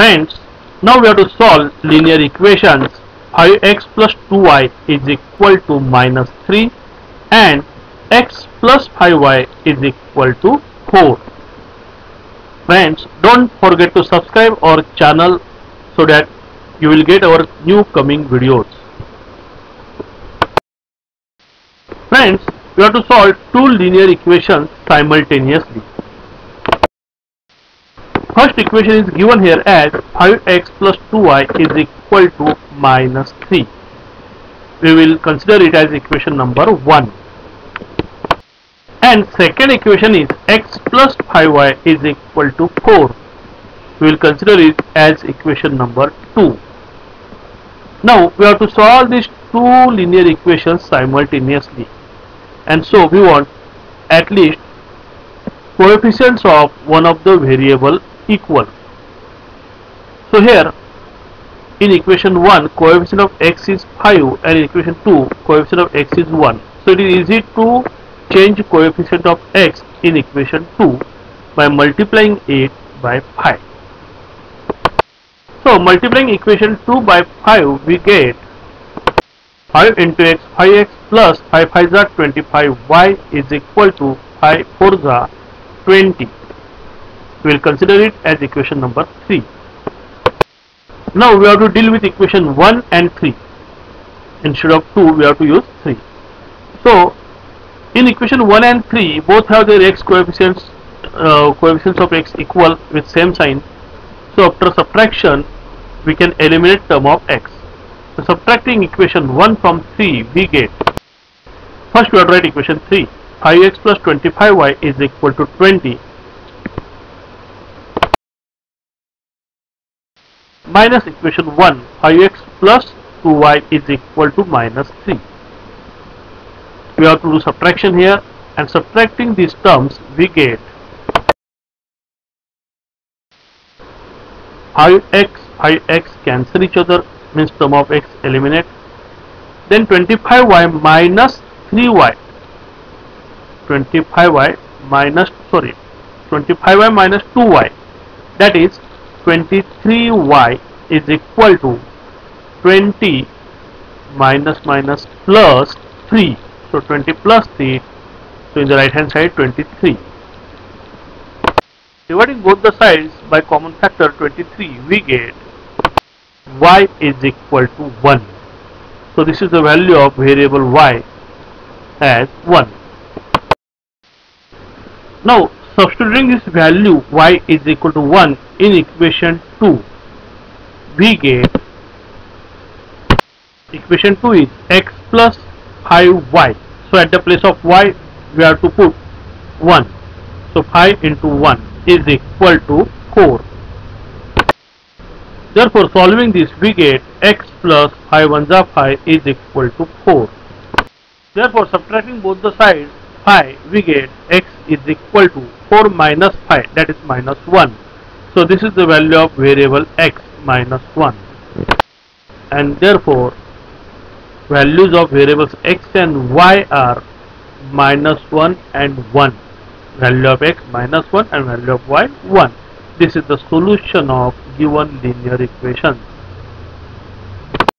Friends, now we have to solve linear equations 5x plus 2y is equal to minus 3 and x plus 5y is equal to 4. Friends, don't forget to subscribe our channel so that you will get our new coming videos. Friends, we have to solve two linear equations simultaneously. First equation is given here as 5x plus 2y is equal to minus 3. We will consider it as equation number 1. And second equation is x plus 5y is equal to 4. We will consider it as equation number 2. Now we have to solve these two linear equations simultaneously and so we want at least coefficients of one of the variable equal. So here in equation 1 coefficient of x is 5 and in equation 2 coefficient of x is 1. So it is easy to change coefficient of x in equation 2 by multiplying it by 5. So multiplying equation 2 by 5 we get 5 into x 5x plus 5 5 are 25y is equal to 5 4 are 20 we will consider it as equation number 3 now we have to deal with equation 1 and 3 instead of 2 we have to use 3 so in equation 1 and 3 both have their x coefficients uh, coefficients of x equal with same sign. So after subtraction we can eliminate term of x. So subtracting equation 1 from 3 we get first we have to write equation 3 5x plus 25y is equal to 20 minus equation 1 5x plus 2y is equal to minus 3 we have to do subtraction here and subtracting these terms we get 5x 5x cancel each other means term of x eliminate. Then 25y minus 3y 25y minus sorry 25y minus 2y that is 23y is equal to 20 minus minus plus 3 so 20 plus 3 so in the right hand side 23 dividing both the sides by common factor 23 we get y is equal to 1 so this is the value of variable y as 1 now substituting this value y is equal to 1 in equation 2 we get equation 2 is x plus 5y so at the place of y we have to put 1 so 5 into 1 is equal to 4 Therefore, solving this, we get x plus 5 1 5 is equal to 4. Therefore, subtracting both the sides 5, we get x is equal to 4 minus 5, that is minus 1. So, this is the value of variable x minus 1. And therefore, values of variables x and y are minus 1 and 1. Value of x minus 1 and value of y 1. This is the solution of given linear equation.